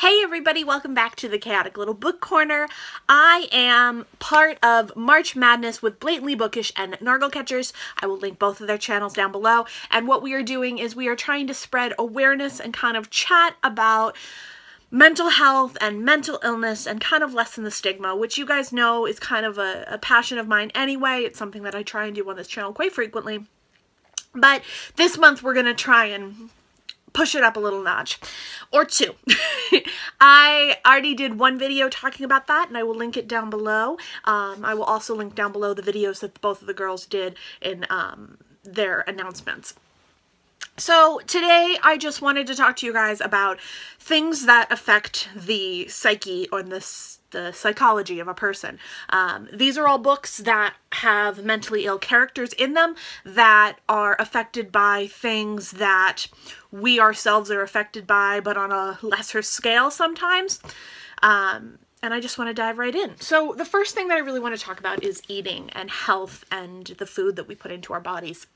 Hey everybody, welcome back to the Chaotic Little Book Corner. I am part of March Madness with Blatantly Bookish and Nargle Catchers. I will link both of their channels down below. And what we are doing is we are trying to spread awareness and kind of chat about mental health and mental illness and kind of lessen the stigma, which you guys know is kind of a, a passion of mine anyway. It's something that I try and do on this channel quite frequently. But this month we're going to try and push it up a little notch or two. I already did one video talking about that and I will link it down below. Um, I will also link down below the videos that both of the girls did in um, their announcements. So today I just wanted to talk to you guys about things that affect the psyche or this the psychology of a person. Um, these are all books that have mentally ill characters in them that are affected by things that we ourselves are affected by, but on a lesser scale sometimes. Um, and I just want to dive right in. So the first thing that I really want to talk about is eating and health and the food that we put into our bodies.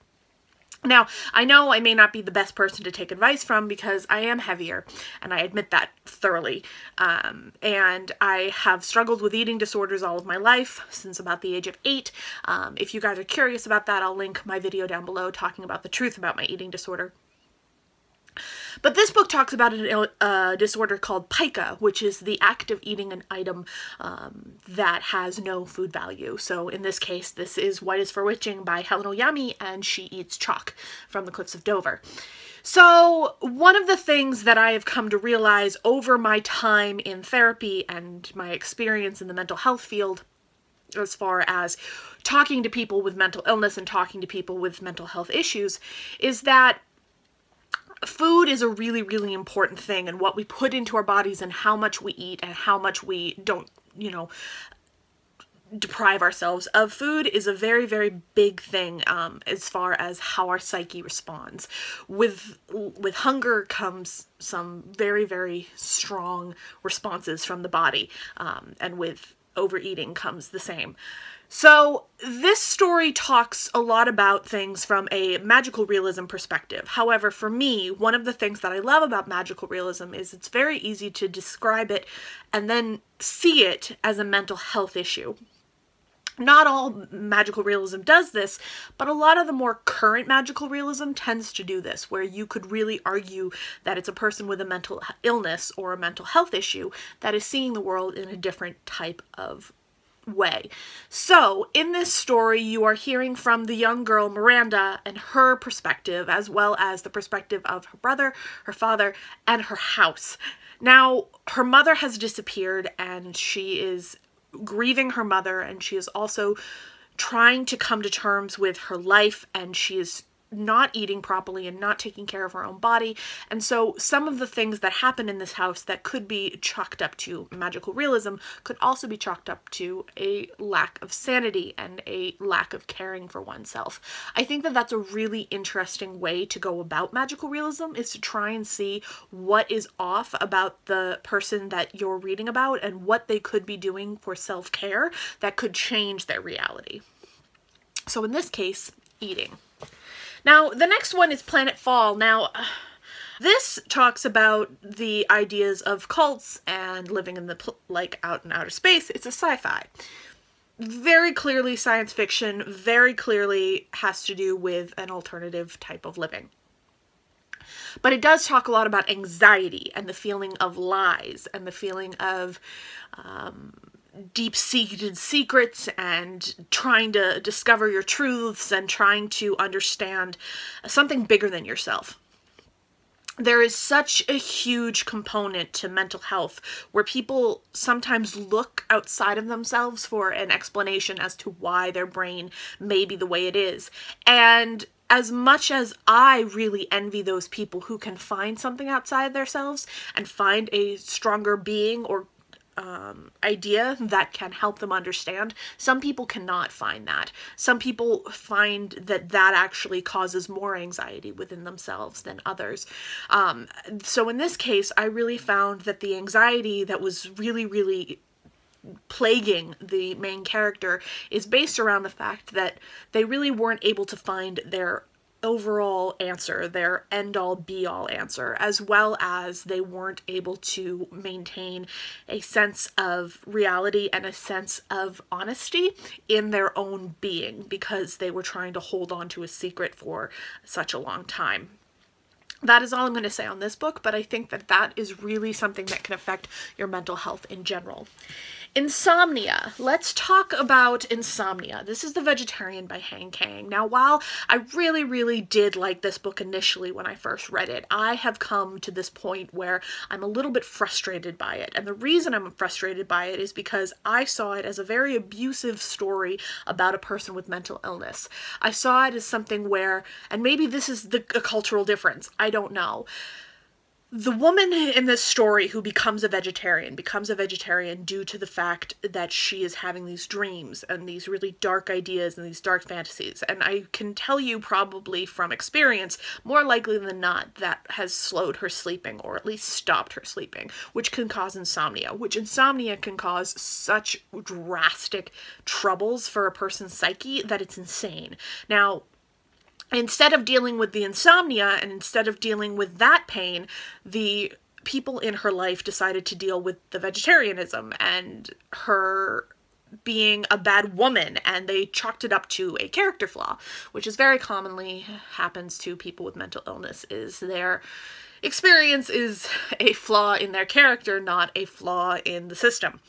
Now, I know I may not be the best person to take advice from because I am heavier, and I admit that thoroughly. Um, and I have struggled with eating disorders all of my life, since about the age of eight. Um, if you guys are curious about that, I'll link my video down below talking about the truth about my eating disorder. But this book talks about a uh, disorder called pica, which is the act of eating an item um, that has no food value. So in this case, this is White is for Witching by Helen Oyeyemi, and she eats chalk from the Cliffs of Dover. So, one of the things that I have come to realize over my time in therapy and my experience in the mental health field, as far as talking to people with mental illness and talking to people with mental health issues, is that food is a really, really important thing and what we put into our bodies and how much we eat and how much we don't, you know, deprive ourselves of. Food is a very very big thing um, as far as how our psyche responds. With with hunger comes some very very strong responses from the body um, and with overeating comes the same so this story talks a lot about things from a magical realism perspective. However, for me, one of the things that I love about magical realism is it's very easy to describe it and then see it as a mental health issue. Not all magical realism does this, but a lot of the more current magical realism tends to do this, where you could really argue that it's a person with a mental illness or a mental health issue that is seeing the world in a different type of way. So, in this story, you are hearing from the young girl Miranda and her perspective, as well as the perspective of her brother, her father, and her house. Now, her mother has disappeared and she is grieving her mother, and she is also trying to come to terms with her life, and she is not eating properly and not taking care of her own body. And so some of the things that happen in this house that could be chalked up to magical realism could also be chalked up to a lack of sanity and a lack of caring for oneself. I think that that's a really interesting way to go about magical realism is to try and see what is off about the person that you're reading about and what they could be doing for self-care that could change their reality. So in this case, eating. Now, the next one is Planet Fall. Now, this talks about the ideas of cults and living in the, like, out in outer space. It's a sci-fi. Very clearly science fiction, very clearly has to do with an alternative type of living. But it does talk a lot about anxiety and the feeling of lies and the feeling of um, deep-seated secrets and trying to discover your truths and trying to understand something bigger than yourself. There is such a huge component to mental health where people sometimes look outside of themselves for an explanation as to why their brain may be the way it is. And as much as I really envy those people who can find something outside themselves and find a stronger being or um, idea that can help them understand. Some people cannot find that. Some people find that that actually causes more anxiety within themselves than others. Um, so in this case, I really found that the anxiety that was really, really plaguing the main character is based around the fact that they really weren't able to find their overall answer, their end all be all answer, as well as they weren't able to maintain a sense of reality and a sense of honesty in their own being because they were trying to hold on to a secret for such a long time that is all I'm going to say on this book, but I think that that is really something that can affect your mental health in general. Insomnia. Let's talk about Insomnia. This is The Vegetarian by Han Kang. Now, while I really, really did like this book initially when I first read it, I have come to this point where I'm a little bit frustrated by it. And the reason I'm frustrated by it is because I saw it as a very abusive story about a person with mental illness. I saw it as something where, and maybe this is the, a cultural difference, I don't know the woman in this story who becomes a vegetarian becomes a vegetarian due to the fact that she is having these dreams and these really dark ideas and these dark fantasies. And I can tell you probably from experience, more likely than not, that has slowed her sleeping or at least stopped her sleeping, which can cause insomnia, which insomnia can cause such drastic troubles for a person's psyche that it's insane. Now, instead of dealing with the insomnia and instead of dealing with that pain, the people in her life decided to deal with the vegetarianism and her being a bad woman and they chalked it up to a character flaw which is very commonly happens to people with mental illness is their experience is a flaw in their character not a flaw in the system.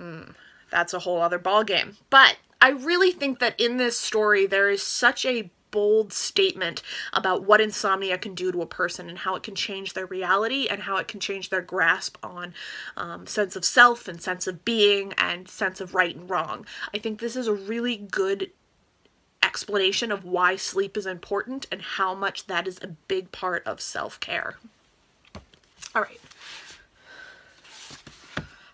Mm, that's a whole other ball game but i really think that in this story there is such a bold statement about what insomnia can do to a person and how it can change their reality and how it can change their grasp on um, sense of self and sense of being and sense of right and wrong. I think this is a really good explanation of why sleep is important and how much that is a big part of self-care. All right.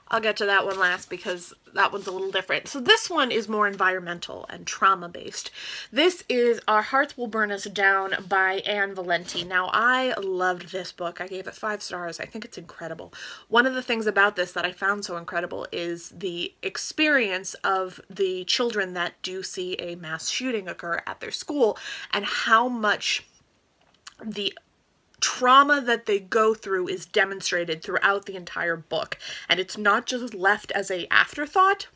I'll get to that one last because that one's a little different. So this one is more environmental and trauma based. This is Our Hearts Will Burn Us Down by Anne Valenti. Now I loved this book. I gave it five stars. I think it's incredible. One of the things about this that I found so incredible is the experience of the children that do see a mass shooting occur at their school and how much the trauma that they go through is demonstrated throughout the entire book and it's not just left as a afterthought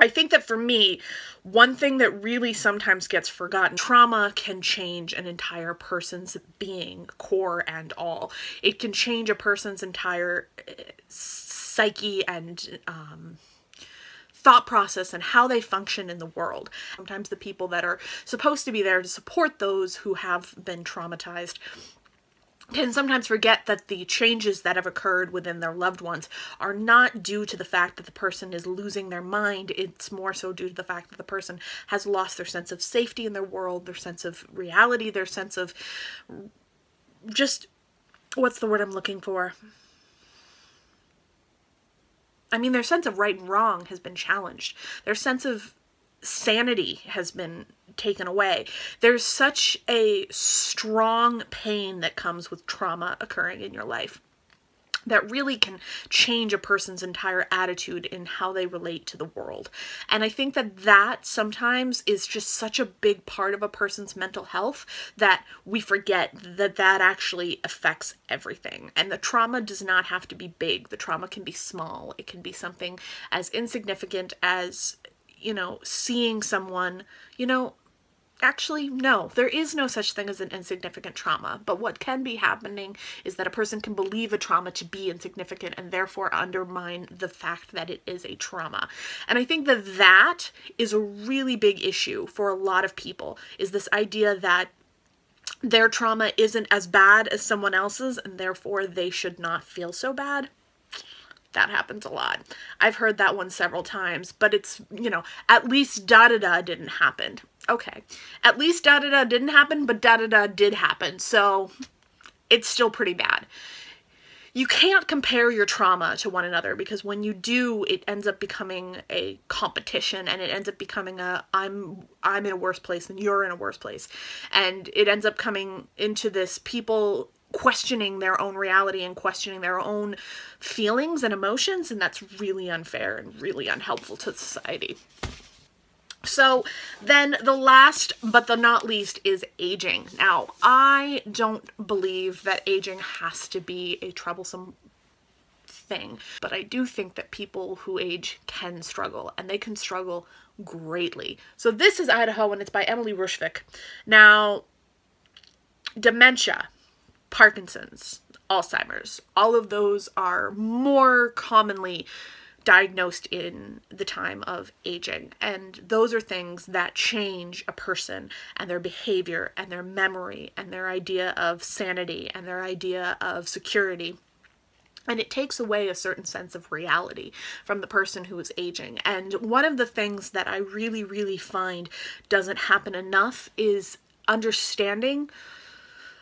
I think that for me, one thing that really sometimes gets forgotten, trauma can change an entire person's being, core and all. It can change a person's entire uh, psyche and um, thought process and how they function in the world. Sometimes the people that are supposed to be there to support those who have been traumatized can sometimes forget that the changes that have occurred within their loved ones are not due to the fact that the person is losing their mind. It's more so due to the fact that the person has lost their sense of safety in their world, their sense of reality, their sense of just, what's the word I'm looking for? I mean, their sense of right and wrong has been challenged. Their sense of sanity has been taken away. There's such a strong pain that comes with trauma occurring in your life that really can change a person's entire attitude in how they relate to the world. And I think that that sometimes is just such a big part of a person's mental health that we forget that that actually affects everything. And the trauma does not have to be big. The trauma can be small. It can be something as insignificant as you know, seeing someone, you know, Actually, no, there is no such thing as an insignificant trauma. But what can be happening is that a person can believe a trauma to be insignificant and therefore undermine the fact that it is a trauma. And I think that that is a really big issue for a lot of people is this idea that their trauma isn't as bad as someone else's and therefore they should not feel so bad that happens a lot. I've heard that one several times, but it's, you know, at least da da da didn't happen. Okay. At least da da da didn't happen, but da da da did happen. So it's still pretty bad. You can't compare your trauma to one another because when you do, it ends up becoming a competition and it ends up becoming a I'm I'm in a worse place and you're in a worse place. And it ends up coming into this people questioning their own reality and questioning their own feelings and emotions and that's really unfair and really unhelpful to society. So then the last but the not least is aging. Now, I don't believe that aging has to be a troublesome thing, but I do think that people who age can struggle and they can struggle greatly. So this is Idaho and it's by Emily Ruskovich. Now, dementia, Parkinson's, Alzheimer's, all of those are more commonly diagnosed in the time of aging. And those are things that change a person and their behavior and their memory and their idea of sanity and their idea of security. And it takes away a certain sense of reality from the person who is aging. And one of the things that I really, really find doesn't happen enough is understanding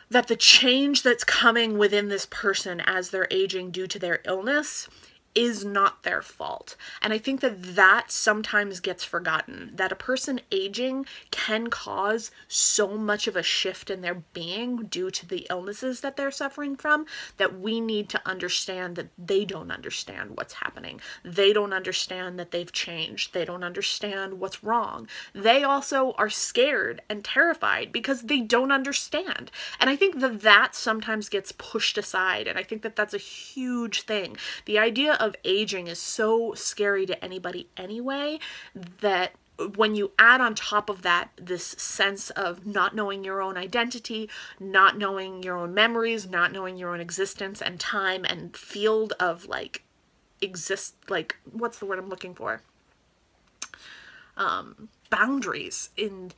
that the change that's coming within this person as they're aging due to their illness is not their fault. And I think that that sometimes gets forgotten that a person aging can cause so much of a shift in their being due to the illnesses that they're suffering from that we need to understand that they don't understand what's happening. They don't understand that they've changed. They don't understand what's wrong. They also are scared and terrified because they don't understand. And I think that that sometimes gets pushed aside. And I think that that's a huge thing. The idea of aging is so scary to anybody anyway that when you add on top of that this sense of not knowing your own identity, not knowing your own memories, not knowing your own existence and time and field of like exist like what's the word I'm looking for? Um boundaries in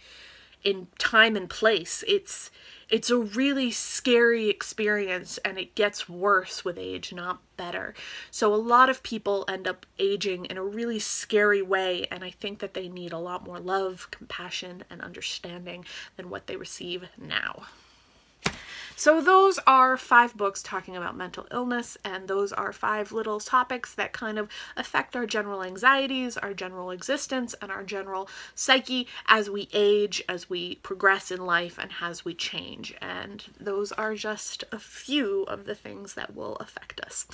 in time and place. It's it's a really scary experience and it gets worse with age, not better. So a lot of people end up aging in a really scary way and I think that they need a lot more love, compassion, and understanding than what they receive now. So those are five books talking about mental illness, and those are five little topics that kind of affect our general anxieties, our general existence, and our general psyche as we age, as we progress in life, and as we change. And those are just a few of the things that will affect us.